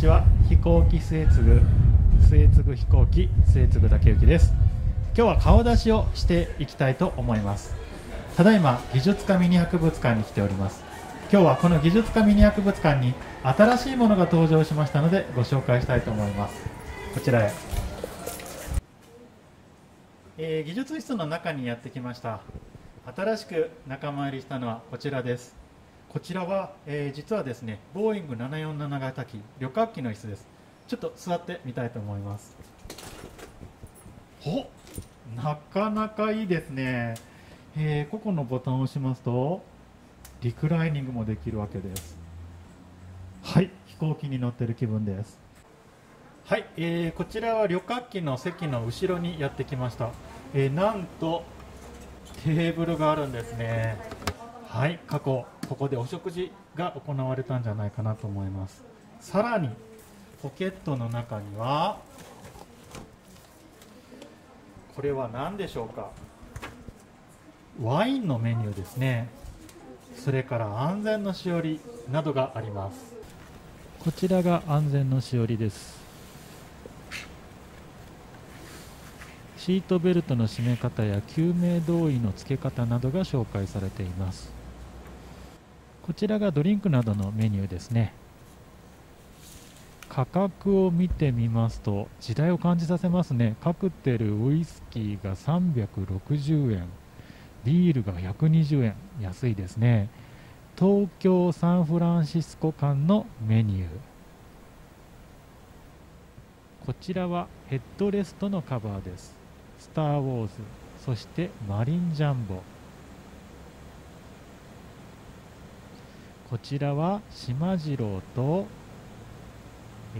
ちは。飛行機末継末継飛行機。末継竹行です。今日は顔出しをしていきたいと思います。ただいま技術家ミニ博物館に来ております。今日はこの技術家ミニ博物館に新しいものが登場しましたのでご紹介したいと思います。こちらへ、えー、技術室の中にやってきました。新しく仲間入りしたのはこちらです。こちらは、えー、実はですねボーイング747型機旅客機の椅子です。ちょっと座ってみたいと思います。おなかなかいいですね、えー、個々のボタンを押しますとリクライニングもできるわけです。はい飛行機に乗ってる気分です。はい、えー、こちらは旅客機の席の後ろにやってきました、えー、なんとテーブルがあるんですね。はい過去。ここでお食事が行われたんじゃないかなと思います。さらにポケットの中にはこれは何でしょうか？ワインのメニューですね。それから安全のしおりなどがあります。こちらが安全のしおりです。シートベルトの締め方や救命胴衣の付け方などが紹介されています。こちらがドリンクなどのメニューですね。価格を見てみますと時代を感じさせますね。カクテルウイスキーが360円ビールが120円安いですね。東京サンフランシスコ間のメニュー。こちらはヘッドレストのカバーです。スター・ウォーズそしてマリンジャンボ。こちらは島次郎と、え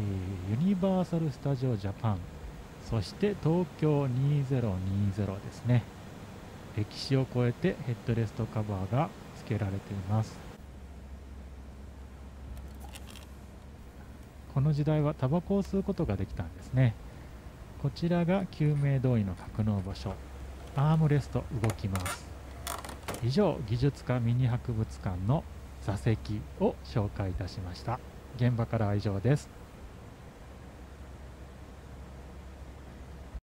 ー、ユニバーサル・スタジオ・ジャパンそして東京2020ですね。歴史を超えてヘッドレストカバーが付けられています。この時代はタバコを吸うことができたんですね。こちらが救命胴衣の格納場所。アームレスト動きます。以上技術家ミニ博物館の座席を紹介いたしました。現場からは以上です。